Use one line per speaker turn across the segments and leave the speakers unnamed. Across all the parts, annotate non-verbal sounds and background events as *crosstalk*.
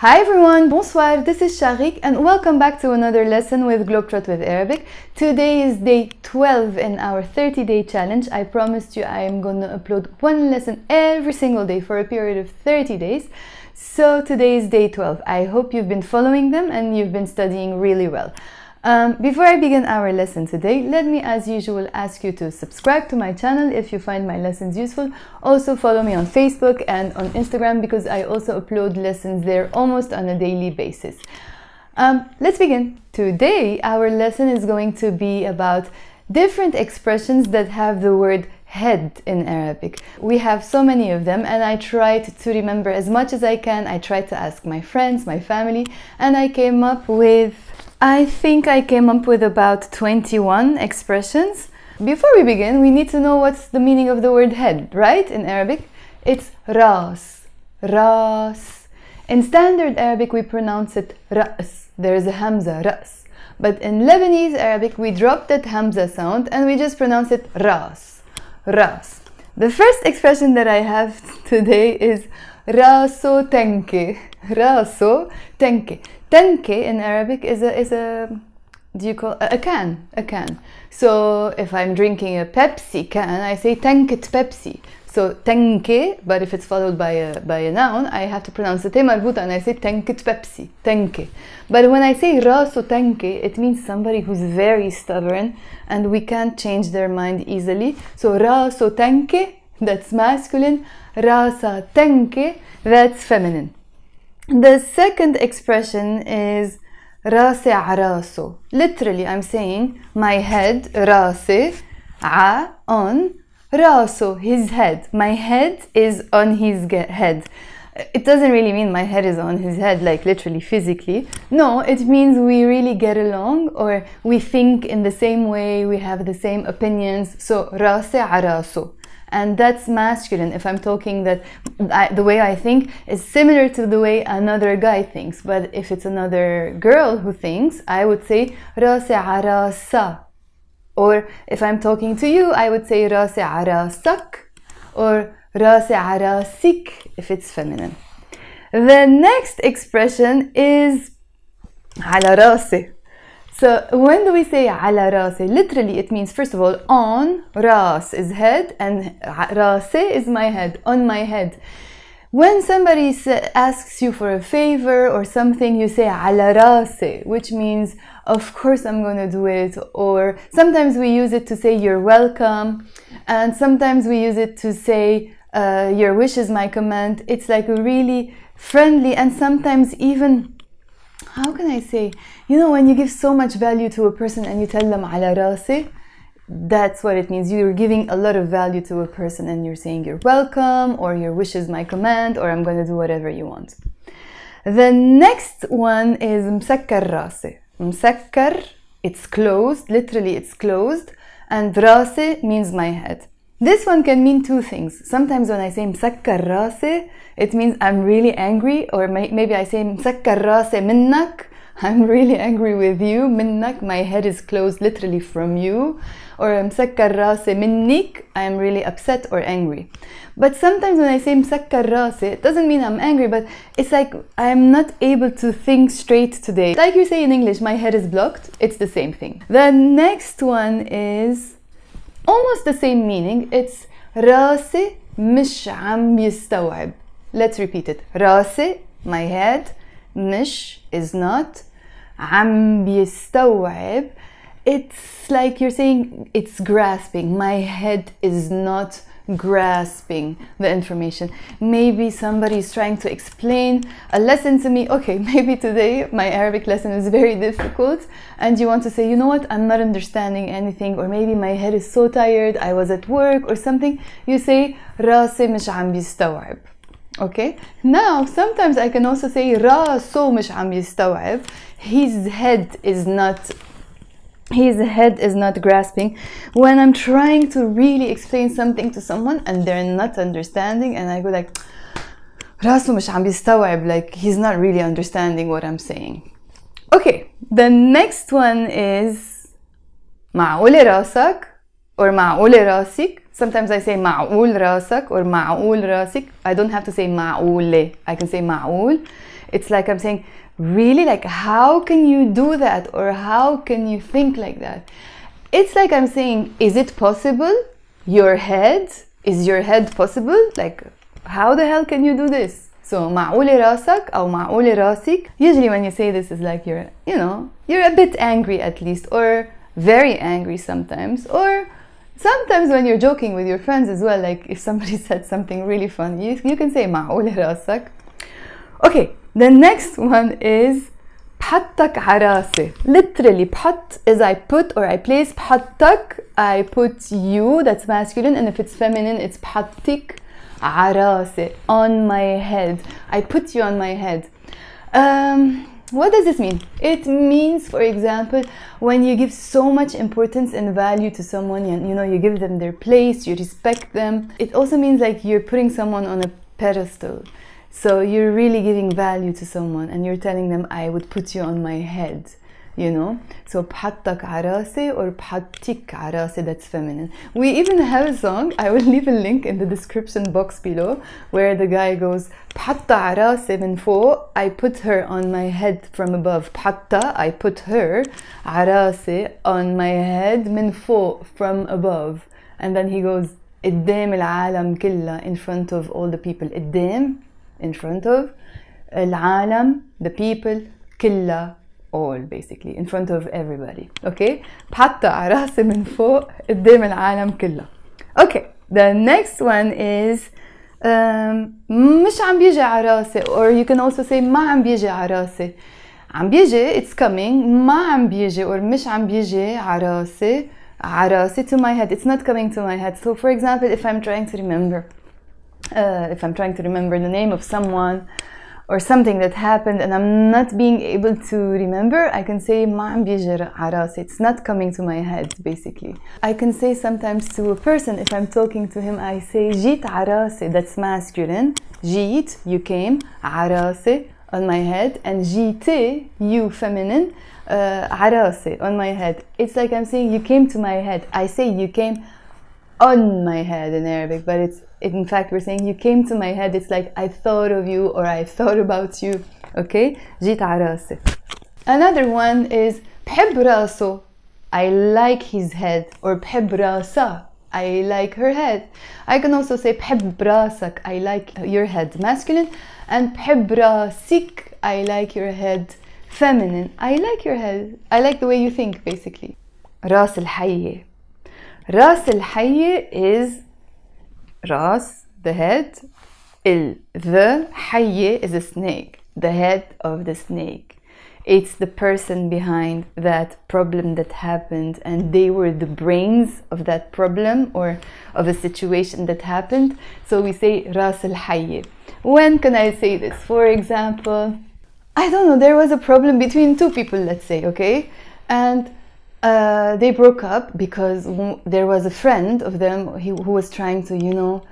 Hi everyone, bonsoir, this is Sharik and welcome back to another lesson with Globetrot with Arabic. Today is day 12 in our 30 day challenge. I promised you I am going to upload one lesson every single day for a period of 30 days. So today is day 12. I hope you've been following them and you've been studying really well. Um, before I begin our lesson today, let me as usual ask you to subscribe to my channel if you find my lessons useful. Also follow me on Facebook and on Instagram because I also upload lessons there almost on a daily basis. Um, let's begin. Today our lesson is going to be about different expressions that have the word head in Arabic. We have so many of them and I tried to remember as much as I can. I tried to ask my friends, my family, and I came up with I think I came up with about 21 expressions. Before we begin, we need to know what's the meaning of the word head, right? In Arabic, it's ras, ras. In standard Arabic, we pronounce it ras. There's a hamza, ras. But in Lebanese Arabic, we drop that hamza sound and we just pronounce it ras, ras. The first expression that I have *laughs* today is raso tenke, raso tenke. Tenke in Arabic is a is a do you call a, can a can. So if I'm drinking a Pepsi can, I say tenket Pepsi. So tenke, but if it's followed by a by a noun, I have to pronounce the marbuta and I say tenket Pepsi, tenke. But when I say raso tenke, it means somebody who's very stubborn and we can't change their mind easily. So raso tenke, that's masculine. Rasa tenke, that's feminine. The second expression is راسي عراسه. Literally, I'm saying my head, راسي, ع, on, راسه, his head. My head is on his head. It doesn't really mean my head is on his head, like literally physically. No, it means we really get along or we think in the same way, we have the same opinions. So, راسي عراسه and that's masculine if i'm talking that I, the way i think is similar to the way another guy thinks but if it's another girl who thinks i would say راسي عراسة or if i'm talking to you i would say راسي عراسك or راسي عراسك if it's feminine the next expression is على راسي so when do we say على راسي? Literally it means first of all on, ras is head and راسي is my head, on my head. When somebody asks you for a favor or something, you say على راسي, which means of course I'm going to do it. Or sometimes we use it to say you're welcome. And sometimes we use it to say uh, your wish is my command. It's like really friendly and sometimes even how can I say, you know, when you give so much value to a person and you tell them على راسي, that's what it means. You're giving a lot of value to a person and you're saying you're welcome or your wish is my command or I'm going to do whatever you want. The next one is مسكر راسي. مسكر, it's closed, literally it's closed, and راسي means my head. This one can mean two things. Sometimes when I say مسكر راسي, it means I'm really angry, or maybe I say مسكر راسي منك, *laughs* I'm really angry with you. منك, my head is closed literally from you. Or مسكر راسي منك, I'm really upset or angry. But sometimes when I say مسكر راسي, it doesn't mean I'm angry, but it's like I'm not able to think straight today. Like you say in English, my head is blocked. It's the same thing. The next one is almost the same meaning. It's راسي مش عم يستوعب. Let's repeat it. راسي, my head, مش is not, عم يستوعب. It's like you're saying it's grasping. My head is not grasping the information. Maybe somebody is trying to explain a lesson to me. Okay, maybe *laughs* today my Arabic lesson is very difficult and you want to say, you know what, I'm not understanding anything or maybe my head is so tired, I was at work or something. You say راسي مش عم بيستوعب. Okay? Now, sometimes I can also say راسه مش عم يستوعب. His head is not his head is not grasping when i'm trying to really explain something to someone and they're not understanding and i go like راسه مش عم بيستوعب like he's not really understanding what i'm saying okay the next one is معقول راسك or معقول راسك sometimes i say معقول راسك or معقول راسك i don't have to say معقولة I can say معقول it's like I'm saying, really, like, how can you do that? Or how can you think like that? It's like I'm saying, is it possible? Your head, is your head possible? Like, how the hell can you do this? So معقولة راسك أو معقولة راسك Usually when you say this is like you're, you know, you're a bit angry at least or very angry sometimes or sometimes when you're joking with your friends as well like if somebody *laughs* said something really funny you, you can say معقولة راسك Okay, the next one is بحطك عراسي literally بحط is I put or I place بحطك I put you that's masculine and if it's feminine it's بحطك عراسي on my head I put you on my head um, what does this mean? It means, for example, when you give so much importance and value to someone, and you know, you give them their place, you respect them. It also means like you're putting someone on a pedestal. So you're really giving value to someone and you're telling them, I would put you on my head you know so بحطك عراسي or بحطك عراسي that's feminine we even have a song I will leave a link in the description box below where the guy goes بحط عراسي من فوق I put her on my head from above بحطة I put her عراسي on my head من فوق from above and then he goes قدام العالم كلها in front of all the people قدام in front of العالم the people كلها all basically in front of everybody okay بحط راسي من فوق قدام العالم كله okay the next one is um, مش عم بيجي على راسي or you can also say ما عم بيجي على راسي عم بيجي it's coming ما عم بيجي or مش عم بيجي على راسي على راسي to my head it's not coming to my head so for example if I'm trying to remember uh, if I'm trying to remember the name of someone or something that happened and I'm not being able to remember, I can say It's not coming to my head basically. I can say sometimes to a person if I'm talking to him, I say That's masculine. Jit, you came. Arase on my head and jite, you feminine, arase uh, on my head. It's like I'm saying you came to my head. I say you came on my head in Arabic, but it's in fact we're saying you came to my head. It's like I thought of you or I thought about you. Okay, جيت عراسي. Another one is بحب راسه. I like his head or بحب راسها. I like her head. I can also say بحب راسك. I like your head, masculine, and بحب راسك. I like your head, feminine. I like your head. I like the way you think, basically. راس الحية. راس الحية is Ras, the head. Il, the, hayye is a snake, the head of the snake. It's the person behind that problem that happened, and they were the brains of that problem or of a situation that happened. So we say Ras al Hayye. When can I say this? For example, I don't know, there was a problem between two people, let's say, okay? And uh, they broke up because there was a friend of them who, who was trying to, you know,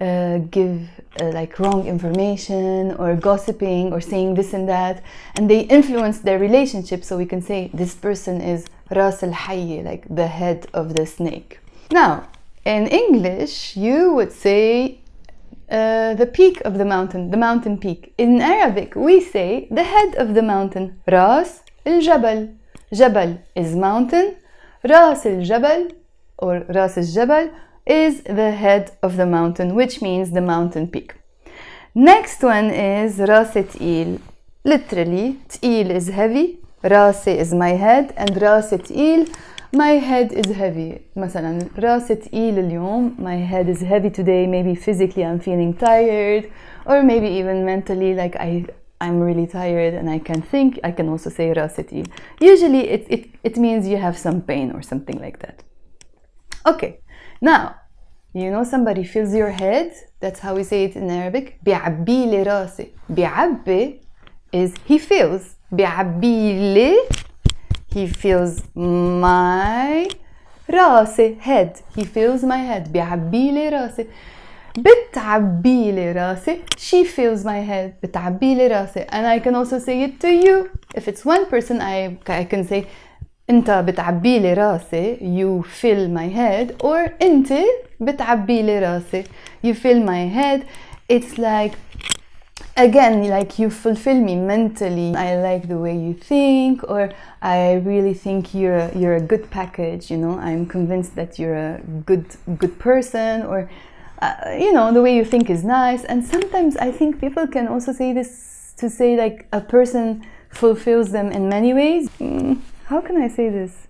uh, give uh, like wrong information or gossiping or saying this and that, and they influenced their relationship. So we can say this person is ras al hayy, like the head of the snake. Now, in English, you would say uh, the peak of the mountain, the mountain peak. In Arabic, we say the head of the mountain, ras al jabal. Jabal is mountain. Ras al Jabal or Ras al Jabal is the head of the mountain, which means the mountain peak. Next one is Ras T'il. Literally, T'il is heavy, Ras is my head, and Ras T'il, my head is heavy. مثلا راس تقيل اليوم, my head is heavy today, maybe physically I'm feeling tired, or maybe even mentally, like I, I'm really tired and I can think, I can also say rasati. Usually it, it, it means you have some pain or something like that. Okay, now, you know somebody fills your head? That's how we say it in Arabic. بيعبي لي راسي. بيعبي is he fills. بيعبي لي he fills my راسي head. He fills my head. بيعبي لي راسي. بتعبي لي راسي she fills my head بتعبي لي راسي and I can also say it to you if it's one person I, I can say انت بتعبي لي راسي you fill my head or انت بتعبي لي راسي you fill my head it's like again like you fulfill me mentally i like the way you think or i really think you're a, you're a good package you know i'm convinced that you're a good good person or uh, you know the way you think is nice and sometimes i think people can also say this to say like a person fulfills them in many ways mm, how can i say this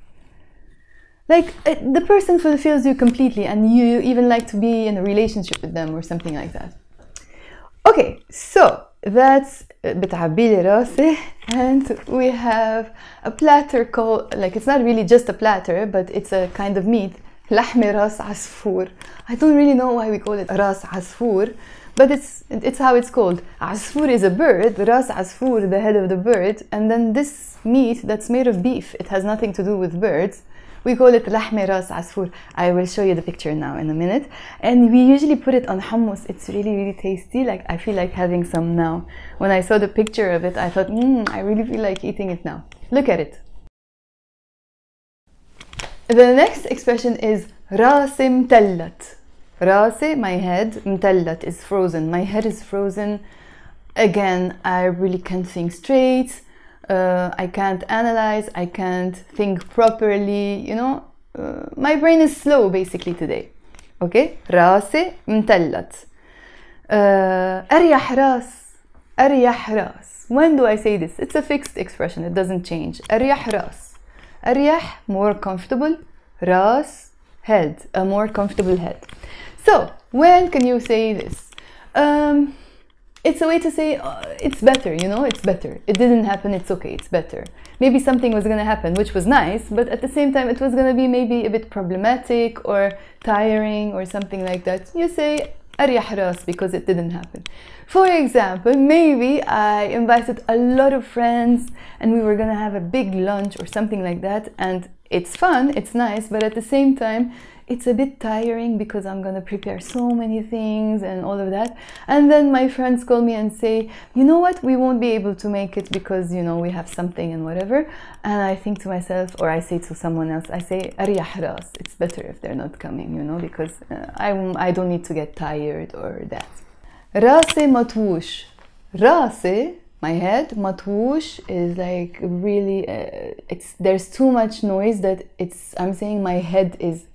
like uh, the person fulfills you completely and you even like to be in a relationship with them or something like that okay so that's بتعبي راسي *laughs* and we have a platter called like it's not really just a platter but it's a kind of meat لحم راس عصفور I don't really know why we call it راس عصفور but it's it's how it's called عصفور is a bird راس عصفور the head of the bird and then this meat that's made of beef it has nothing to do with birds we call it لحم راس عصفور. I will show you the picture now in a minute. And we usually put it on hummus. It's really, really tasty. Like I feel like having some now. When I saw the picture of it, I thought, mm, I really feel like eating it now. Look at it. The next expression is راسي متلت. راسي, my head, متلت is frozen. My head is frozen. Again, I really can't think straight uh, I can't analyze, I can't think properly, you know. Uh, my brain is slow basically today. Okay? راسي متلت. Uh, أريح راس. أريح راس. When do I say this? It's a fixed expression, it doesn't change. أريح راس. أريح, more comfortable. راس, head, a more comfortable head. So, when can you say this? Um, it's a way to say uh, it's better you know it's better it didn't happen it's okay it's better maybe something was going to happen which was nice but at the same time it was going to be maybe a bit problematic or tiring or something like that you say أريح راس because it didn't happen for example maybe I invited a lot of friends and we were going to have a big lunch or something like that and it's fun it's nice but at the same time it's a bit tiring because I'm gonna prepare so many things and all of that. And then my friends call me and say, you know what, we won't be able to make it because you know we have something and whatever. And I think to myself, or I say to someone else, I say. It's better if they're not coming, you know, because uh, I I don't need to get tired or that. Rase matwush. Rase my head matwush is like really uh, it's there's too much noise that it's i'm saying my head is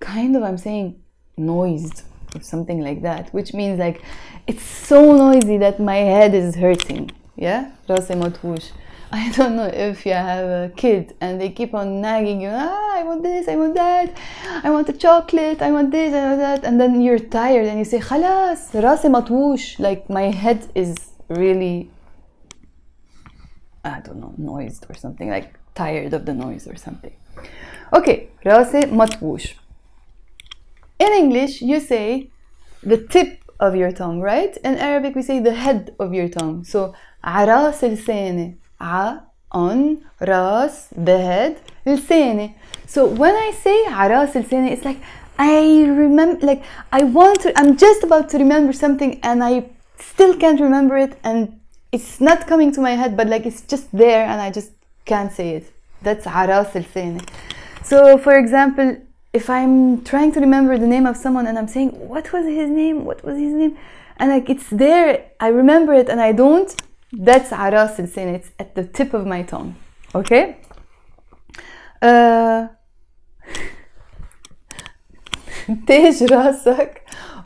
kind of I'm saying noised or something like that, which means like it's so noisy that my head is hurting. Yeah, *laughs* I don't know if you have a kid and they keep on nagging you, ah, I want this, I want that, I want a chocolate, I want this, I want that, and then you're tired and you say, خلاص راسي مطوش, like my head is really, I don't know, noised or something, like tired of the noise or something. Okay, راسي مطوش. In English, you say the tip of your tongue, right? In Arabic, we say the head of your tongue. So, عراس لساني. ع on ras the head لساني. So when I say عراس لساني, it's like I remember, like I want to. I'm just about to remember something, and I still can't remember it, and it's not coming to my head, but like it's just there, and I just can't say it. That's عراس لساني. So, for example, if I'm trying to remember the name of someone and I'm saying, what was his name? What was his name? And like it's there, I remember it and I don't, that's aras al It's at the tip of my tongue. Okay? Uh, *laughs* tej rasak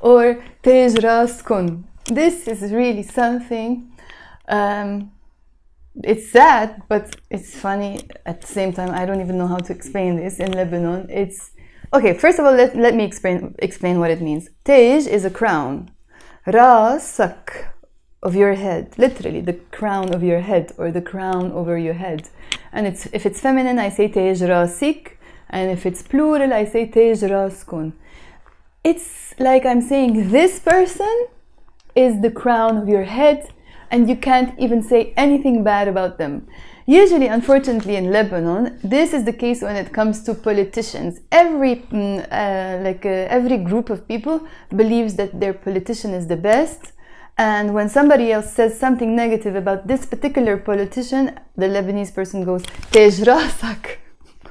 or tej raskun. This is really something. um, it's sad, but it's funny at the same time. I don't even know how to explain this in Lebanon. It's Okay, first of all, let, let me explain, explain what it means. Tej is a crown. Rasak of your head, literally the crown of your head or the crown over your head. And it's if it's feminine, I say tej rasik, and if it's plural, I say tej raskun. It's like I'm saying this person is the crown of your head, and you can't even say anything bad about them. Usually, unfortunately, in Lebanon, this is the case when it comes to politicians. Every mm, uh, like uh, every group of people believes that their politician is the best, and when somebody else says something negative about this particular politician, the Lebanese person goes "Tej *laughs* rasak."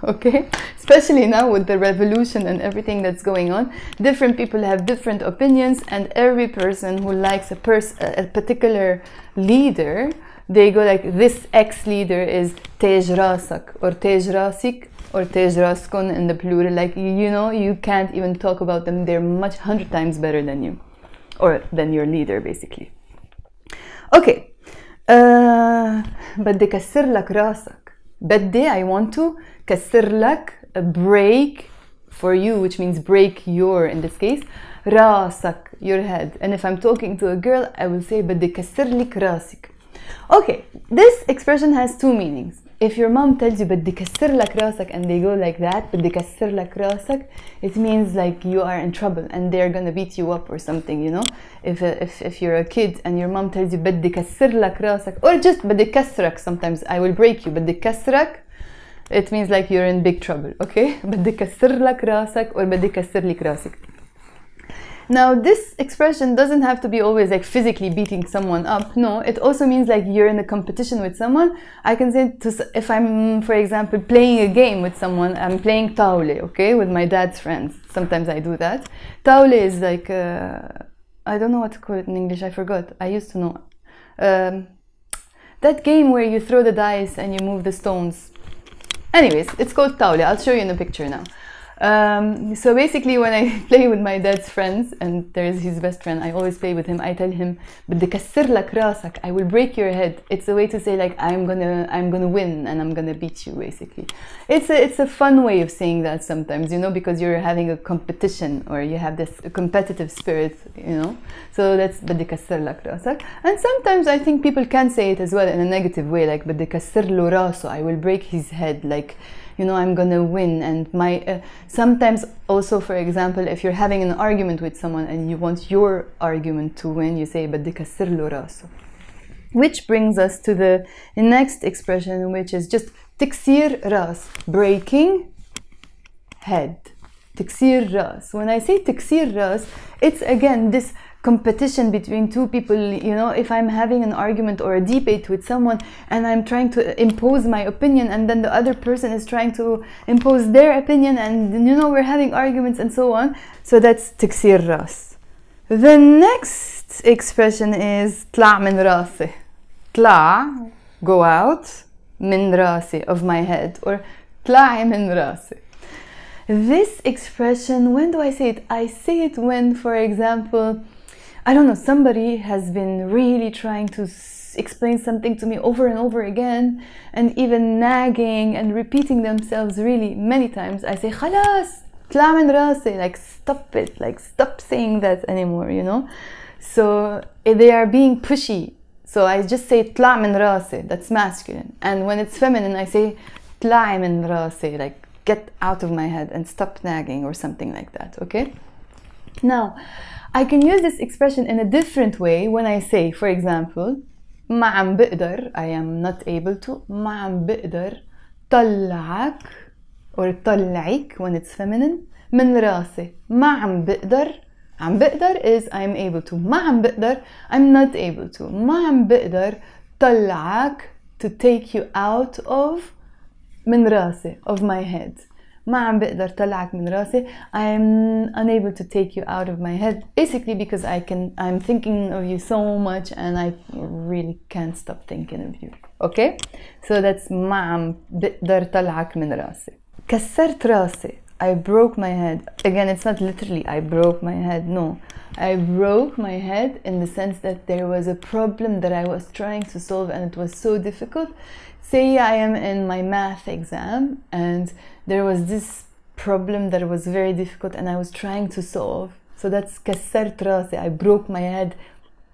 okay *laughs* especially now with the revolution and everything that's going on different people have different opinions and every person who likes a person a particular leader they go like this ex leader is tej rasak or tej rasik or tej raskon in the plural like you know you can't even talk about them they're much hundred times better than you or than your leader basically okay uh, بدي كسر لك راسك بدي I want to كسر لك break for you which means break your in this case راسك your head and if I'm talking to a girl I will say بدي كسر لك راسك okay this expression has two meanings if your mom tells you بدي كسر لك راسك and they go like that بدي كسر لك راسك it means like you are in trouble and they're gonna beat you up or something you know if, if, if you're a kid and your mom tells you بدي كسر لك راسك or just بدي كسرك sometimes I will break you بدي كسرك it means like you're in big trouble okay *laughs* بدي كسر لك راسك or بدي كسر لك راسك now, this expression doesn't have to be always like physically beating someone up. No, it also means like you're in a competition with someone. I can say to, if I'm, for example, playing a game with someone, I'm playing taule, okay, with my dad's friends. Sometimes I do that. Taule is like, uh, I don't know what to call it in English, I forgot. I used to know. Um, that game where you throw the dice and you move the stones. Anyways, it's called taule. I'll show you in a picture now. Um, so basically, when I *laughs* play with my dad's friends, and there's his best friend, I always play with him. I tell him, "بدي كسر لك راسك. I will break your head." It's a way to say like I'm gonna, I'm gonna win, and I'm gonna beat you. Basically, it's a, it's a fun way of saying that sometimes, you know, because you're having a competition or you have this competitive spirit, you know. So that's بدي كسر لك راسك. And sometimes I think people can say it as well in a negative way, like بدي كسر له راسه. I will break his head, like you know i'm gonna win and my uh, sometimes also for example if you're having an argument with someone and you want your argument to win you say بدي كسر له راسه which brings us to the next expression which is just تكسير راس breaking head تكسير راس when i say تكسير راس it's again this competition between two people you know if i'm having an argument or a debate with someone and i'm trying to impose my opinion and then the other person is trying to impose their opinion and you know we're having arguments and so on so that's تكسير ras the next expression is طلع من راسي طلع go out من راسي of my head or طلعي من راسي this expression when do i say it i say it when for example I don't know, somebody has been really trying to explain something to me over and over again and even nagging and repeating themselves really many times. I say, خلاص طلع من راسي, like stop it, like stop saying that anymore, you know? So eh, they are being pushy. So I just say طلع من راسي, that's masculine. And when it's feminine, I say طلع من راسي, like get out of my head and stop nagging or something like that, okay? Now, I can use this expression in a different way when I say, for example, ما عم بقدر I am not able to ما عم بقدر طلعك or طلعك when it's feminine من راسي ما عم بقدر عم بقدر is I'm able to ما عم بقدر I'm not able to ما عم بقدر طلعك to take you out of من راسي of my head ما عم بقدر طلعك من راسي I'm unable to take you out of my head basically because I can I'm thinking of you so much and I really can't stop thinking of you okay so that's ما عم بقدر طلعك من راسي كسرت راسي I broke my head again it's not literally I broke my head no I broke my head in the sense that there was a problem that I was trying to solve and it was so difficult say I am in my math exam and there was this problem that was very difficult and I was trying to solve. So that's كسرت راسي. I broke my head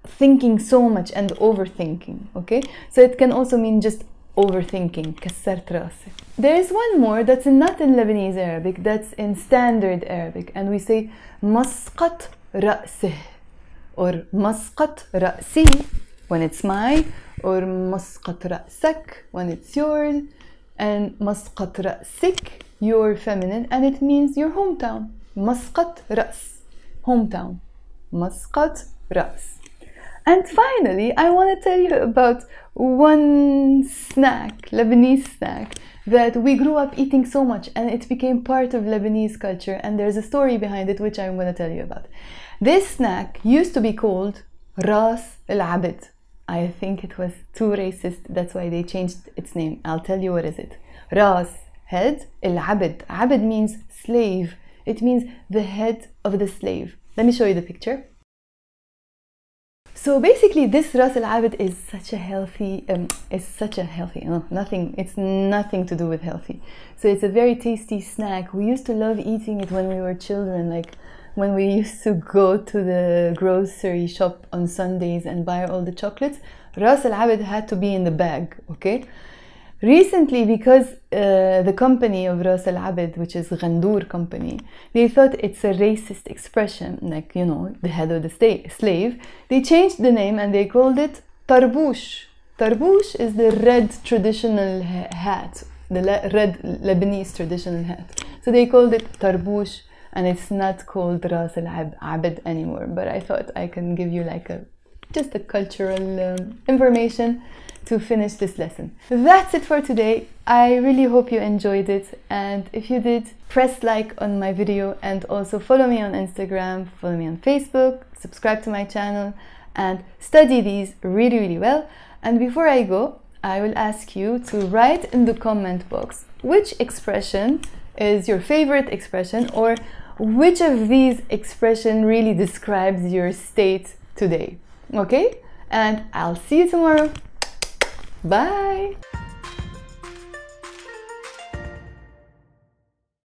thinking so much and overthinking. Okay, so it can also mean just overthinking. كسرت راسي. There is one more that's not in Lebanese Arabic. That's in standard Arabic, and we say مسقط رأسه or مسقط رأسي when it's my or مسقط رأسك when it's yours and مسقط رأسك your feminine and it means your hometown مسقط رأس hometown مسقط رأس and finally I want to tell you about one snack Lebanese snack that we grew up eating so much and it became part of Lebanese culture and there's a story behind it which I'm going to tell you about. This snack used to be called Ras al-Abd. I think it was too racist, that's why they changed its name. I'll tell you what is it. Ras, head, al-Abd. Abd means slave. It means the head of the slave. Let me show you the picture. So basically, this Ras Al Abd is such a healthy, um, is such a healthy, oh, nothing, it's nothing to do with healthy. So it's a very tasty snack. We used to love eating it when we were children, like when we used to go to the grocery shop on Sundays and buy all the chocolates. Ras Al Abd had to be in the bag, okay? Recently, because uh, the company of Ras Al Abd, which is Ghandour company, they thought it's a racist expression, like, you know, the head of the sta- slave. They changed the name and they called it Tarbouche. Tarbouche is the red traditional hat, the le- red Lebanese traditional hat. So they called it Tarbouche and it's not called Ras Al Abd anymore. But I thought I can give you like a just a cultural um, information to finish this lesson. That's it for today. I really hope you enjoyed it and if you did, press like on my video and also follow me on Instagram, follow me on Facebook, subscribe to my channel and study these really really well. And before I go, I will ask you to write in the comment box which expression is your favorite expression or which of these expression really describes your state today. Okay? And I'll see you tomorrow. Bye!